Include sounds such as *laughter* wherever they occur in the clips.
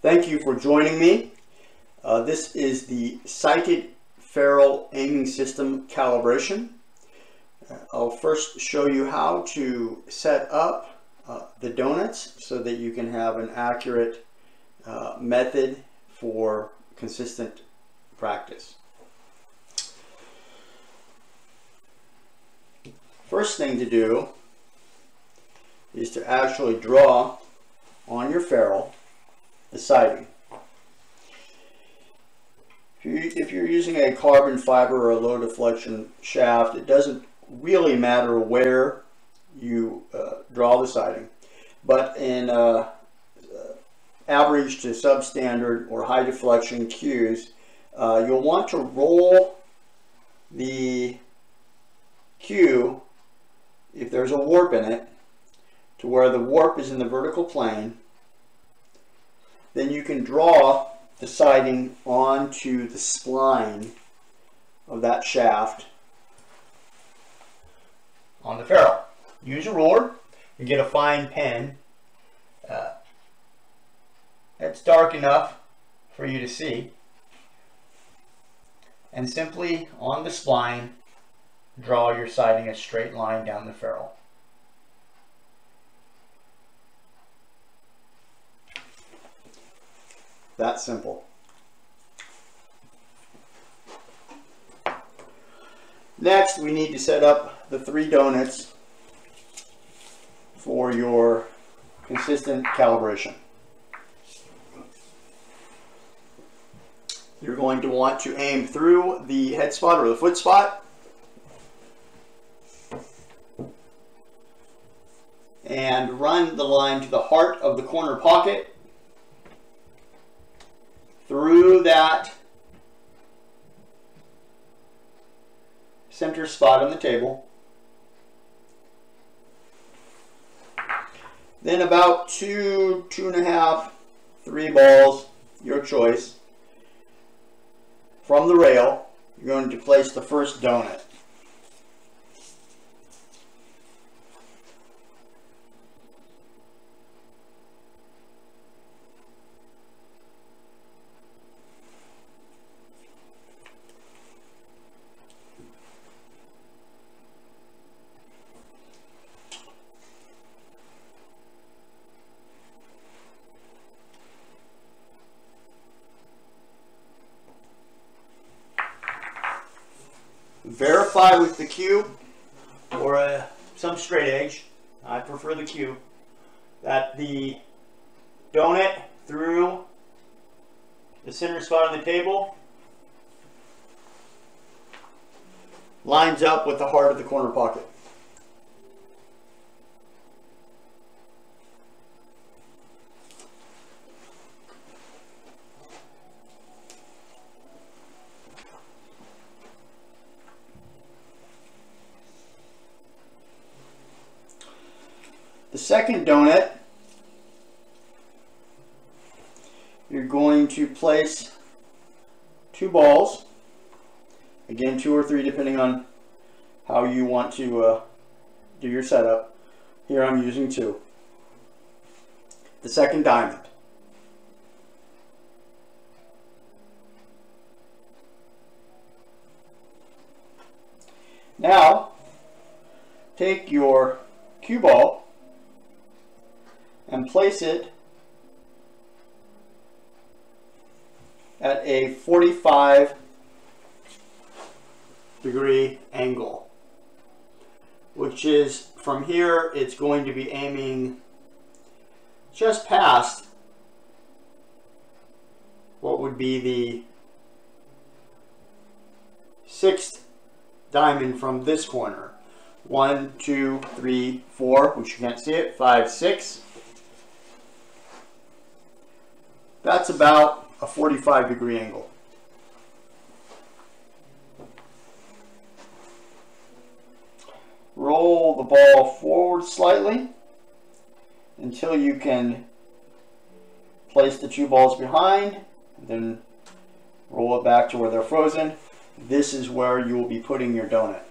Thank you for joining me. Uh, this is the sighted ferrule aiming system calibration. Uh, I'll first show you how to set up uh, the donuts so that you can have an accurate uh, method for consistent practice. First thing to do is to actually draw on your ferrule the sighting. If you're using a carbon fiber or a low deflection shaft, it doesn't really matter where you uh, draw the sighting. But in uh, uh, average to substandard or high deflection cues, uh, you'll want to roll the cue if there's a warp in it to where the warp is in the vertical plane then you can draw the sighting onto the spline of that shaft on the ferrule. Use a ruler and get a fine pen uh, that's dark enough for you to see and simply on the spline draw your sighting a straight line down the ferrule. That simple. Next, we need to set up the three donuts for your consistent calibration. You're going to want to aim through the head spot or the foot spot. And run the line to the heart of the corner pocket through that center spot on the table. Then about two, two and a half, three balls, your choice, from the rail, you're going to place the first donut. Verify with the cube or uh, some straight edge, I prefer the cube, that the donut through the center spot on the table lines up with the heart of the corner pocket. The second donut, you're going to place two balls, again two or three depending on how you want to uh, do your setup. Here I'm using two. The second diamond. Now, take your cue ball and place it at a 45 degree angle which is from here it's going to be aiming just past what would be the sixth diamond from this corner. One, two, three, four, which you can't see it, five, six. That's about a 45 degree angle. Roll the ball forward slightly until you can place the two balls behind, then roll it back to where they're frozen. This is where you will be putting your donut.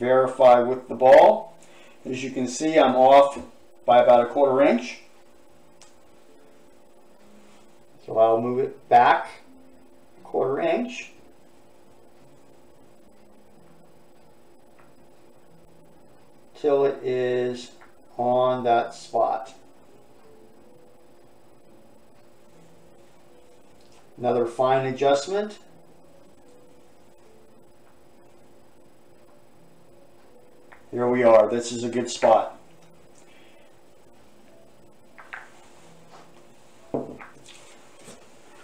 Verify with the ball. As you can see, I'm off by about a quarter inch. So I'll move it back a quarter inch. Till it is on that spot. Another fine adjustment. Here we are. This is a good spot.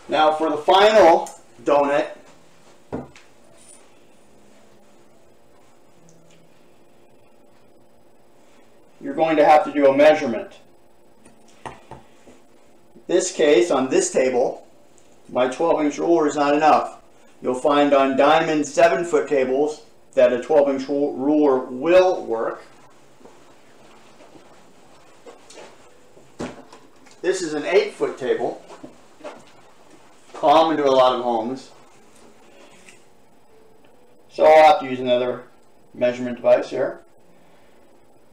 Now for the final donut, you're going to have to do a measurement. This case, on this table, my 12 inch ruler is not enough. You'll find on diamond 7 foot tables that a 12 inch ruler will work. This is an 8 foot table, common to a lot of homes. So I'll have to use another measurement device here.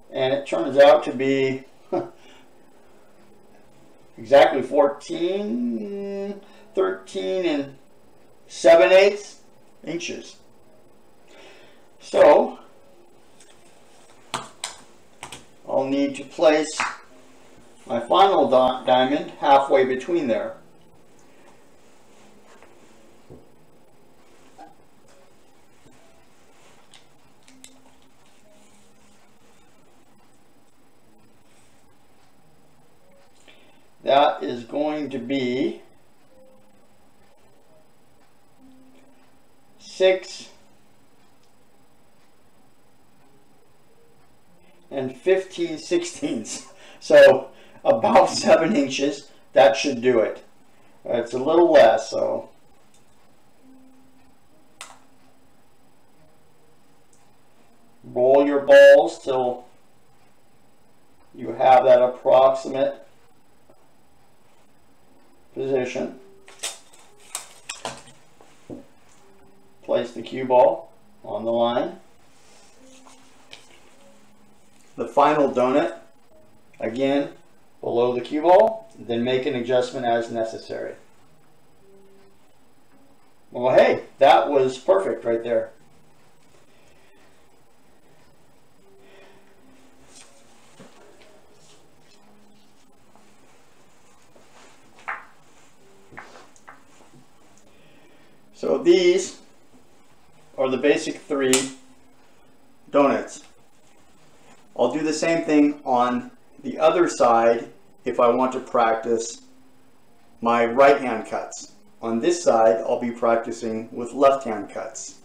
And it turns out to be exactly 14 13 and 7 eighths inches. So, I'll need to place my final diamond halfway between there. That is going to be six and 15 sixteenths. *laughs* So about *laughs* seven inches, that should do it. It's a little less, so. Roll your balls till you have that approximate position. place the cue ball on the line. The final donut, again, below the cue ball, then make an adjustment as necessary. Well, hey, that was perfect right there. So these are the basic three donuts. I'll do the same thing on the other side if I want to practice my right hand cuts. On this side, I'll be practicing with left hand cuts.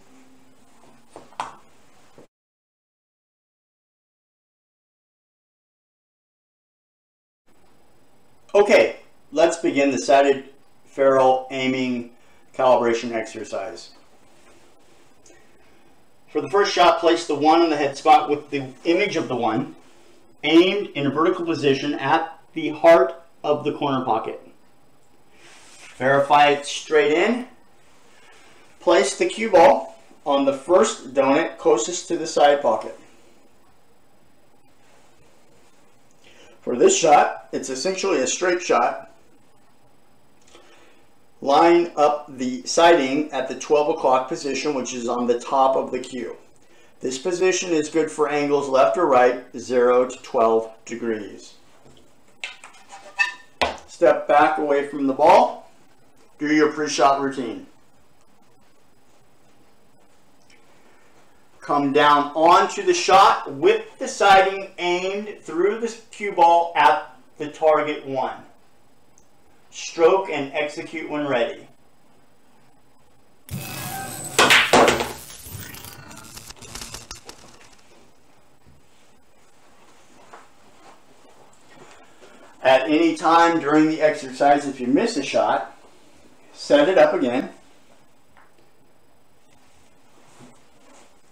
Okay, let's begin the sighted ferrule aiming calibration exercise. For the first shot, place the one in the head spot with the image of the one aimed in a vertical position at the heart of the corner pocket. Verify it straight in. Place the cue ball on the first donut closest to the side pocket. For this shot, it's essentially a straight shot line up the sighting at the 12 o'clock position, which is on the top of the cue. This position is good for angles left or right, 0 to 12 degrees. Step back away from the ball. Do your pre-shot routine. Come down onto the shot with the sighting aimed through the cue ball at the target one stroke and execute when ready. At any time during the exercise, if you miss a shot, set it up again.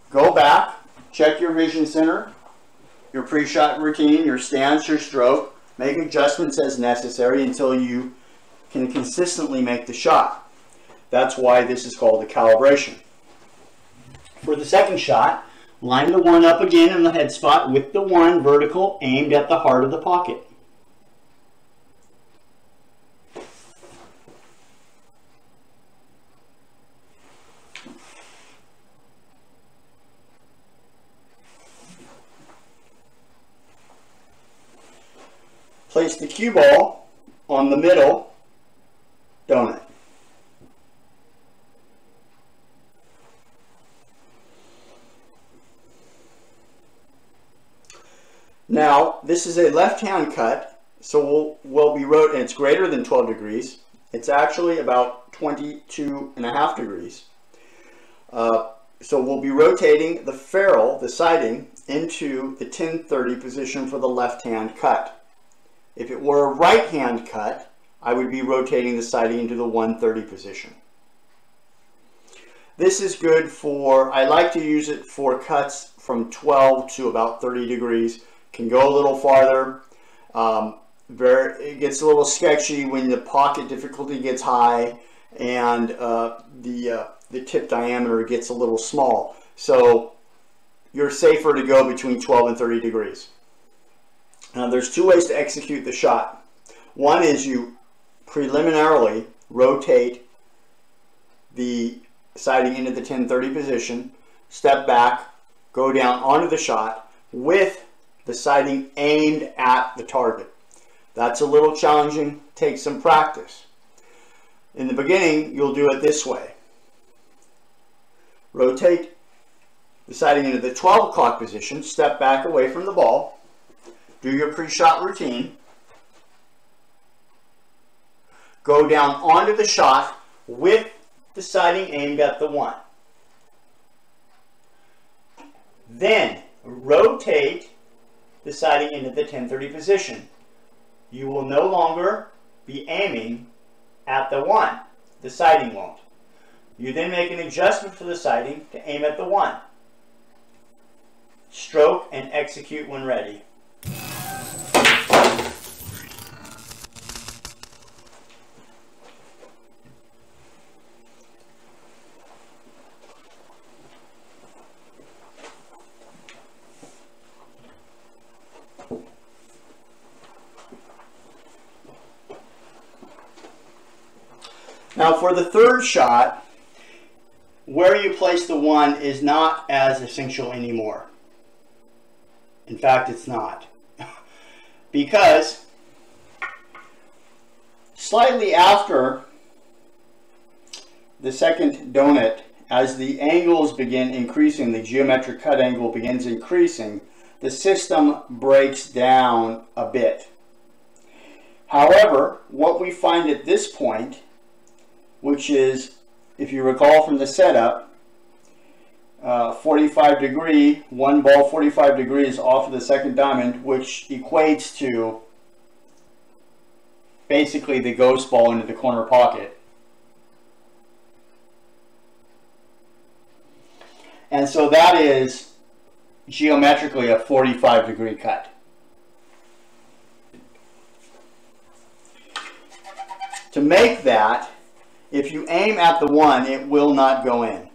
Go back, check your vision center, your pre-shot routine, your stance, your stroke. Make adjustments as necessary until you can consistently make the shot. That's why this is called a calibration. For the second shot, Line the one up again in the head spot with the one vertical aimed at the heart of the pocket. Place the cue ball on the middle donut. Now, this is a left-hand cut, so we'll, we'll be wrote, and it's greater than 12 degrees. It's actually about 22 and a half degrees. Uh, so we'll be rotating the ferrule, the sighting, into the 1030 position for the left-hand cut. If it were a right-hand cut, I would be rotating the sighting into the 130 position. This is good for, I like to use it for cuts from 12 to about 30 degrees can go a little farther. Um, very, it gets a little sketchy when the pocket difficulty gets high and uh, the, uh, the tip diameter gets a little small. So you're safer to go between 12 and 30 degrees. Now there's two ways to execute the shot. One is you preliminarily rotate the sighting into the 1030 position, step back, go down onto the shot with the sighting aimed at the target. That's a little challenging, takes some practice. In the beginning, you'll do it this way. Rotate the sighting into the 12 o'clock position, step back away from the ball, do your pre-shot routine, go down onto the shot with the sighting aimed at the one. Then rotate the sighting into the 1030 position. You will no longer be aiming at the 1. The sighting won't. You then make an adjustment to the sighting to aim at the 1. Stroke and execute when ready. Now for the third shot, where you place the one is not as essential anymore. In fact, it's not. *laughs* because slightly after the second donut, as the angles begin increasing, the geometric cut angle begins increasing, the system breaks down a bit. However, what we find at this point which is, if you recall from the setup, uh, 45 degree, one ball 45 degrees off of the second diamond, which equates to basically the ghost ball into the corner pocket. And so that is geometrically a 45 degree cut. To make that, if you aim at the one, it will not go in.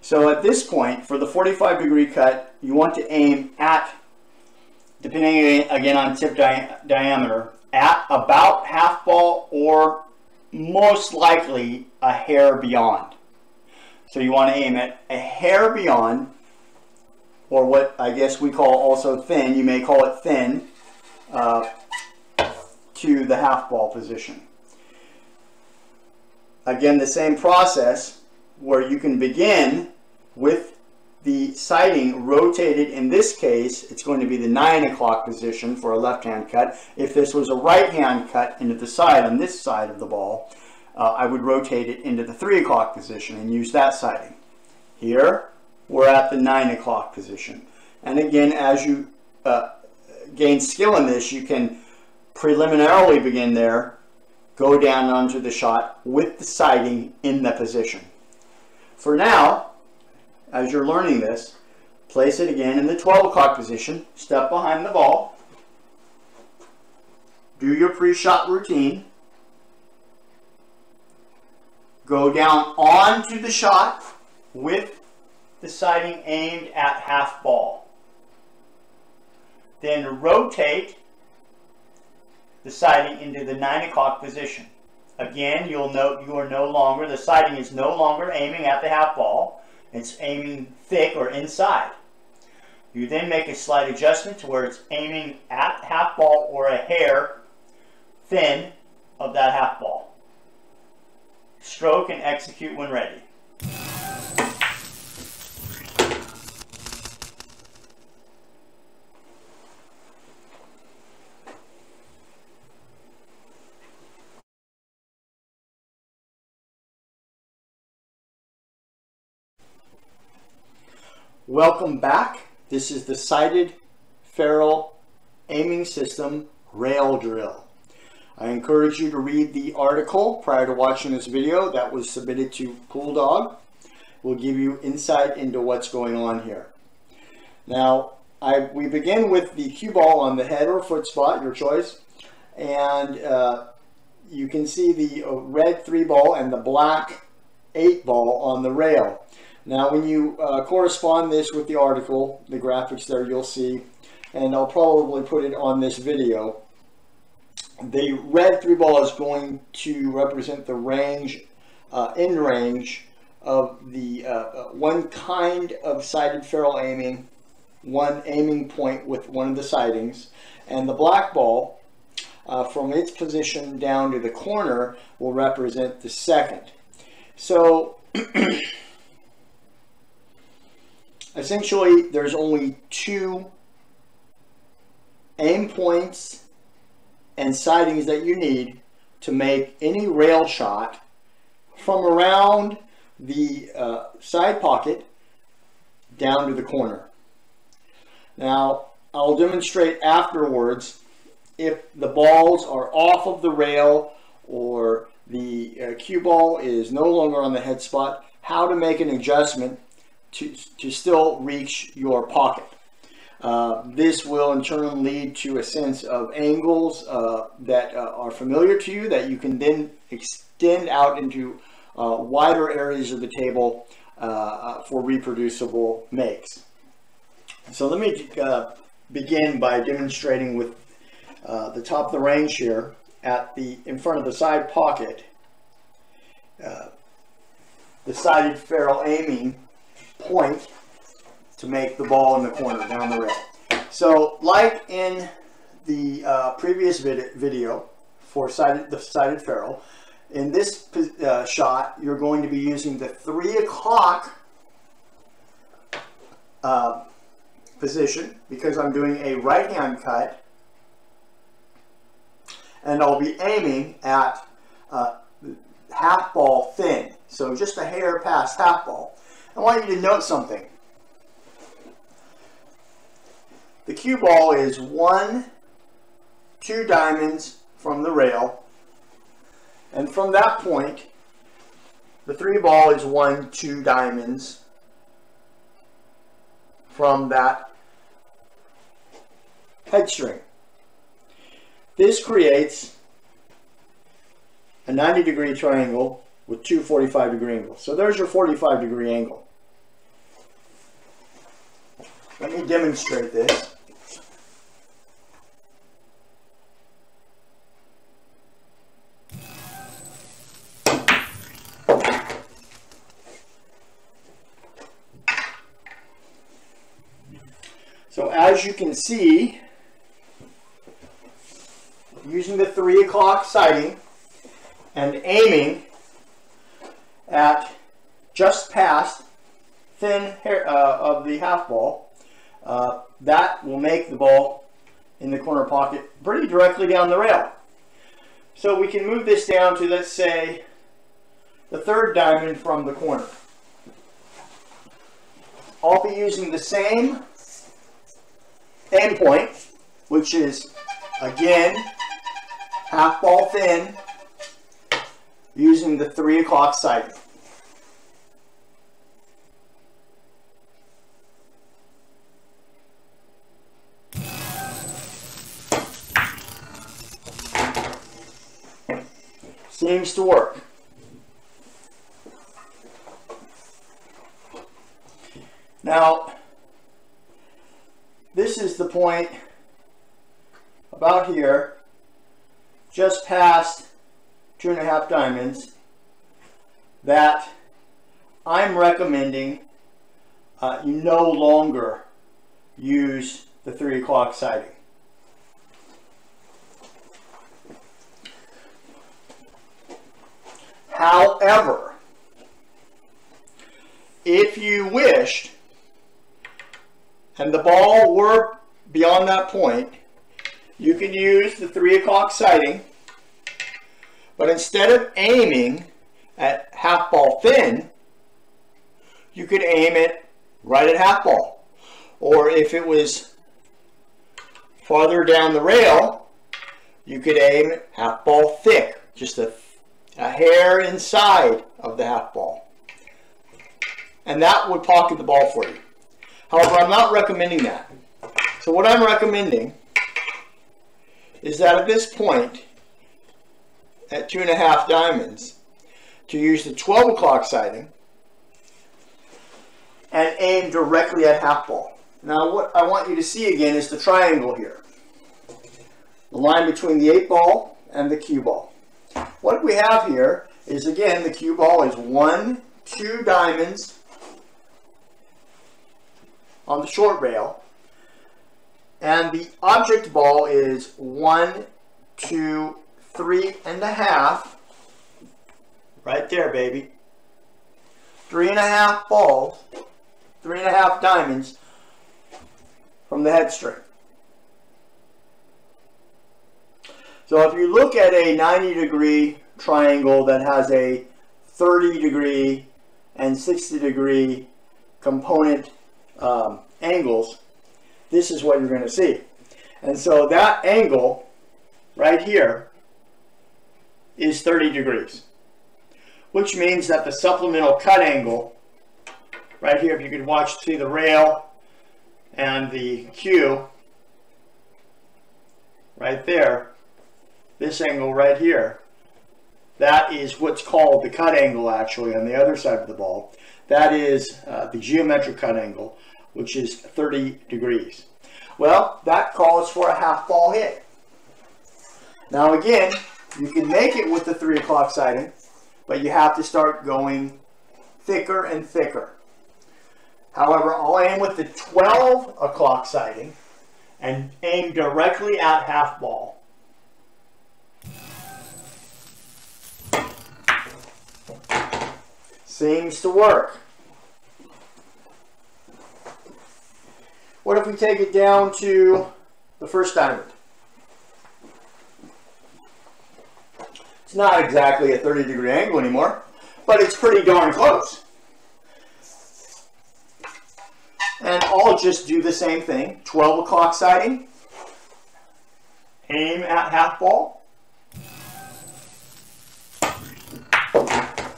So at this point, for the 45 degree cut, you want to aim at, depending again on tip di diameter, at about half ball or most likely a hair beyond. So you want to aim at a hair beyond, or what I guess we call also thin, you may call it thin, uh, to the half ball position. Again, the same process where you can begin with the sighting rotated. In this case, it's going to be the 9 o'clock position for a left-hand cut. If this was a right-hand cut into the side on this side of the ball, uh, I would rotate it into the 3 o'clock position and use that sighting. Here, we're at the 9 o'clock position. And again, as you uh, gain skill in this, you can preliminarily begin there go down onto the shot with the sighting in the position. For now, as you're learning this, place it again in the 12 o'clock position, step behind the ball, do your pre-shot routine, go down onto the shot with the sighting aimed at half ball. Then rotate the sighting into the 9 o'clock position. Again, you'll note you are no longer, the sighting is no longer aiming at the half ball. It's aiming thick or inside. You then make a slight adjustment to where it's aiming at half ball or a hair thin of that half ball. Stroke and execute when ready. Welcome back. This is the sighted ferrule aiming system rail drill. I encourage you to read the article prior to watching this video that was submitted to PoolDawg. Will give you insight into what's going on here. Now, I, we begin with the cue ball on the head or foot spot, your choice, and uh, you can see the uh, red three ball and the black eight ball on the rail. Now, when you uh, correspond this with the article, the graphics there you'll see, and I'll probably put it on this video, the red three ball is going to represent the range, uh, in range of the uh, one kind of sighted ferrule aiming, one aiming point with one of the sightings, and the black ball uh, from its position down to the corner will represent the second. So *clears throat* essentially there's only two aim points and sightings that you need to make any rail shot from around the uh, side pocket down to the corner. Now, I'll demonstrate afterwards if the balls are off of the rail or the uh, cue ball is no longer on the head spot, how to make an adjustment to, to still reach your pocket. Uh, this will in turn lead to a sense of angles uh, that uh, are familiar to you that you can then extend out into uh, wider areas of the table uh, uh, for reproducible makes. So let me begin by demonstrating with the top of the range here at the in front of the side pocket the sighted ferrule aiming point to make the ball in the corner down the rail. So like in the uh, previous vid video for sighted, the sighted ferrule, in this uh, shot, you're going to be using the three o'clock uh, position because I'm doing a right hand cut and I'll be aiming at uh, half ball thin. So just a hair past half ball. I want you to note something. The cue ball is one, two diamonds from the rail. And from that point, the three ball is one, two diamonds from that head string. This creates a 90 degree triangle with two 45 degree angles. So there's your 45 degree angle. Let me demonstrate this. So as you can see, using the 3 o'clock sighting and aiming at just past thin hair uh, of the half ball, uh, that will make the ball in the corner pocket pretty directly down the rail. So we can move this down to, let's say, the third diamond from the corner. I'll be using the same endpoint, which is, again, half ball thin, using the 3 o'clock sighting. Seems to work. Now, this is the point about here, just past two and a half diamonds, that I'm recommending uh, you no longer use the three o'clock sighting. However, if you wished, and the ball were beyond that point, you can use the 3 o'clock sighting, but instead of aiming at half ball thin, you could aim it right at half ball. Or if it was farther down the rail, you could aim half ball thick, just a, a hair inside of the half ball. And that would pocket the ball for you. However, I'm not recommending that. So what I'm recommending is that at this point, at two and a half diamonds, to use the 12 o'clock sighting and aim directly at half ball. Now what I want you to see again is the triangle here. The line between the 8 ball and the cue ball. What we have here is again the cue ball is one, two diamonds on the short rail and the object ball is one, two, three and a half. Right there, baby. Three and a half balls, three and a half diamonds from the head string. So if you look at a 90 degree triangle that has a 30 degree and 60 degree component um, angles, this is what you're going to see. And so that angle right here is 30 degrees, which means that the supplemental cut angle right here, if you could watch, see the rail and the cue right there, this angle right here, that is what's called the cut angle actually on the other side of the ball. That is uh, the geometric cut angle which is 30 degrees. Well, that calls for a half ball hit. Now again, you can make it with the 3 o'clock sighting, but you have to start going thicker and thicker. However, I'll aim with the 12 o'clock sighting and aim directly at half ball. Seems to work. What if we take it down to the first diamond? It's not exactly a 30 degree angle anymore, but it's pretty darn close. And I'll just do the same thing. 12 o'clock sighting. Aim at half ball.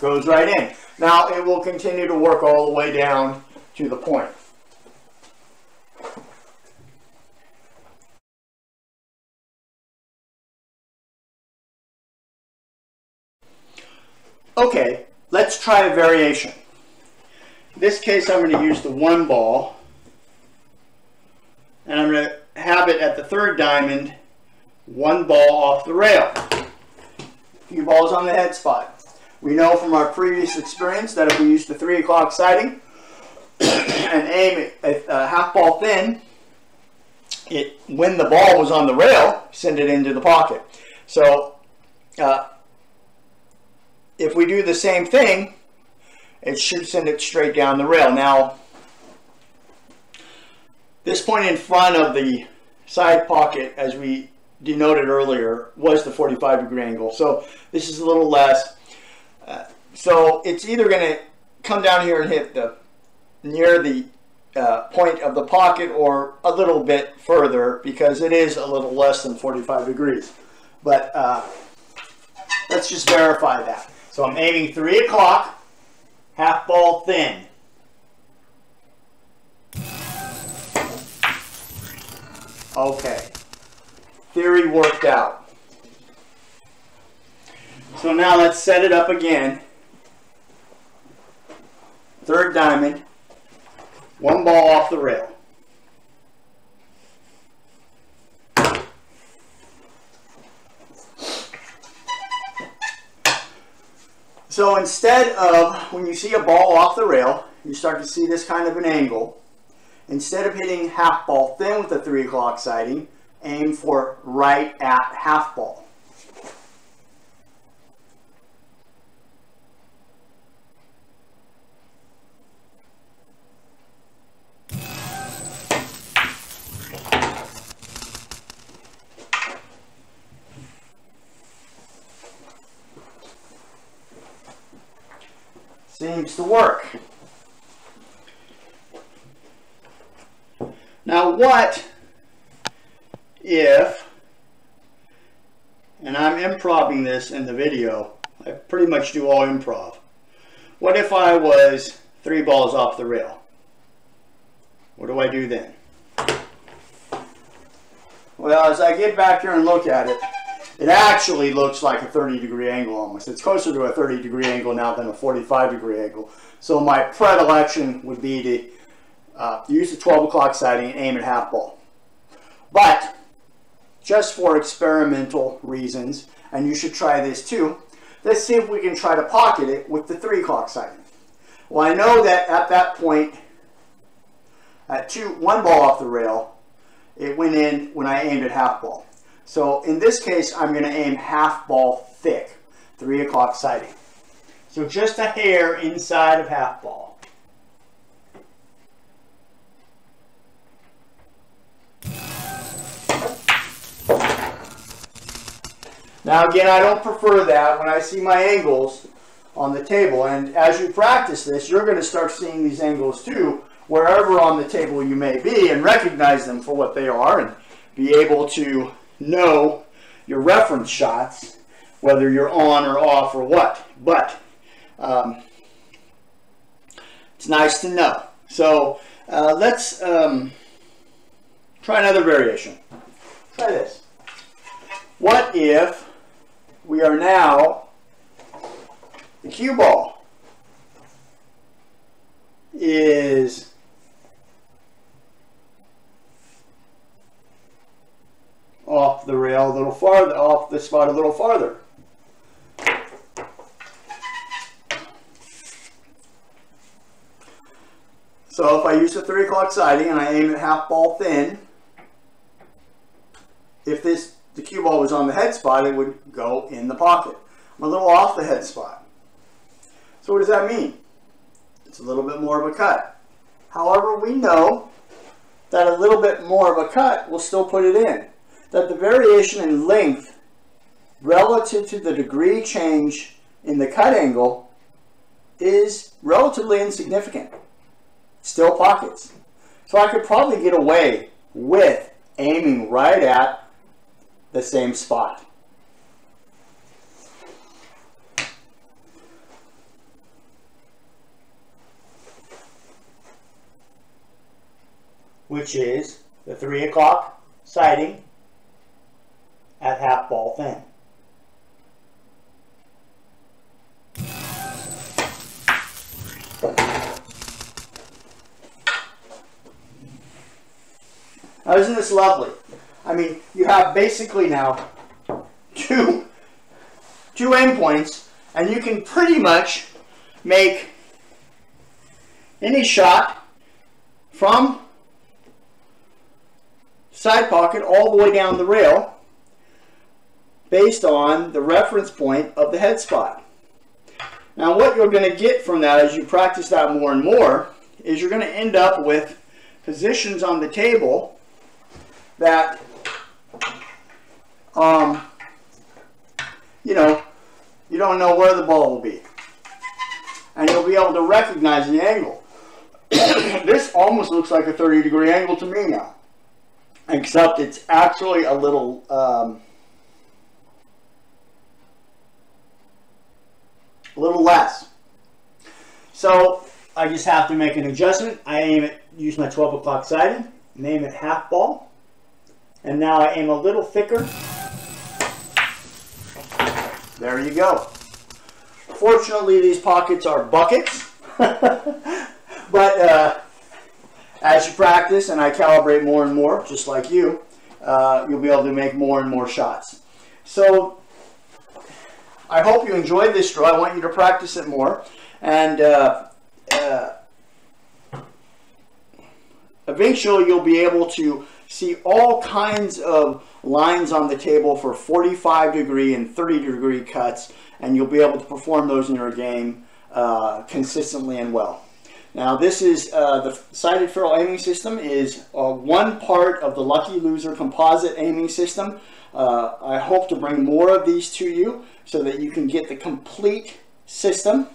Goes right in. Now it will continue to work all the way down to the point. Okay, let's try a variation. In this case, I'm going to use the one ball, and I'm going to have it at the third diamond, one ball off the rail. A Few balls on the head spot. We know from our previous experience that if we use the 3 o'clock sighting *coughs* and aim at a half ball thin, it when the ball was on the rail, send it into the pocket. So uh, if we do the same thing, it should send it straight down the rail. Now, this point in front of the side pocket, as we denoted earlier, was the 45 degree angle. So this is a little less. So it's either going to come down here and hit the near the uh, point of the pocket or a little bit further because it is a little less than 45 degrees. But uh, let's just verify that. So I'm aiming 3 o'clock, half ball thin. Okay. Theory worked out. So now let's set it up again. Third diamond, one ball off the rail. So instead of, when you see a ball off the rail, you start to see this kind of an angle. Instead of hitting half ball thin with the 3 o'clock sighting, aim for right at half ball. Seems work. Now what if, and I'm improving this in the video, I pretty much do all improv. What if I was three balls off the rail? What do I do then? Well, as I get back here and look at it, it actually looks like a 30 degree angle almost. It's closer to a 30 degree angle now than a 45 degree angle. So my predilection would be to uh, use the 12 o'clock sighting and aim at half ball. But just for experimental reasons, and you should try this too, let's see if we can try to pocket it with the 3 o'clock sighting. Well, I know that at that point, at two, one ball off the rail, it went in when I aimed at half ball. So in this case, I'm going to aim half ball thick, 3 o'clock sighting. So just a hair inside of half ball. Now again, I don't prefer that when I see my angles on the table. And as you practice this, you're going to start seeing these angles too, wherever on the table you may be, and recognize them for what they are, and be able to know your reference shots, whether you're on or off or what. But um, it's nice to know. So uh, let's um, try another variation. Try this. What if we are now the cue ball is off the rail a little farther, off the spot a little farther. So if I use the 3 o'clock sighting and I aim it half ball thin, if this the cue ball was on the head spot, it would go in the pocket. I'm a little off the head spot. So what does that mean? It's a little bit more of a cut. However, we know that a little bit more of a cut will still put it in that the variation in length relative to the degree change in the cut angle is relatively insignificant. Still pockets. So I could probably get away with aiming right at the same spot. Which is the 3 o'clock sighting at half ball thin. Now isn't this lovely? I mean, you have basically now two, two endpoints and you can pretty much make any shot from side pocket all the way down the rail based on the reference point of the head spot. Now what you're going to get from that as you practice that more and more is you're going to end up with positions on the table that um, you know you don't know where the ball will be and you'll be able to recognize the angle *coughs* this almost looks like a 30 degree angle to me now except it's actually a little um, a little less. So I just have to make an adjustment. I aim it, use my 12 o'clock sighting, name it half ball. And now I aim a little thicker. There you go. Fortunately, these pockets are buckets. *laughs* but uh, as you practice and I calibrate more and more, just like you, uh, you'll be able to make more and more shots. So I hope you enjoyed this drill. I want you to practice it more. And uh, uh, eventually you'll be able to see all kinds of lines on the table for 45 degree and 30 degree cuts and you'll be able to perform those in your game uh, consistently and well. Now this is uh, the sighted ferrule aiming system is uh, one part of the Lucky Loser composite aiming system. Uh, I hope to bring more of these to you so that you can get the complete system